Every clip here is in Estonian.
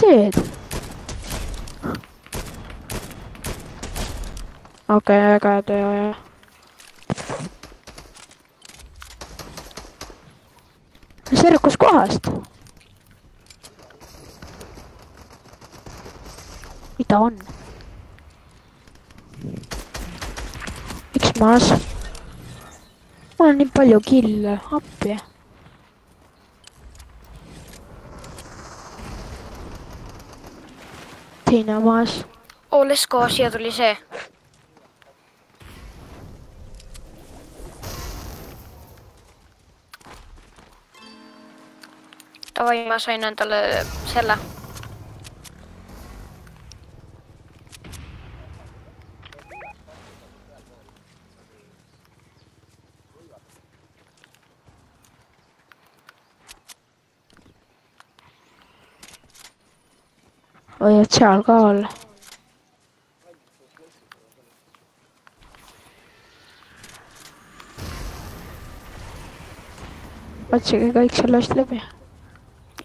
okei okay,, hea töö, jah. Serv, kus kohast? mida on? üks maas. mul on nii palju kille, appi. siinä maassa. Olisiko asia tuli se? Tavoin mä sain näin tälle sellä hoiad seal ka all. otsige kõik sellest läbi.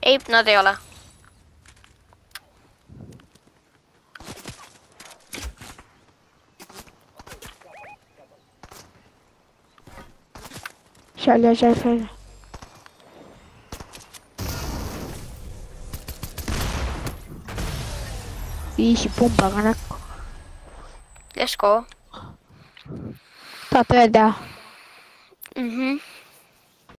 ei, nad ei ole. seal ja seal, și pumba, carac. Let's go. Toată da. Mhm.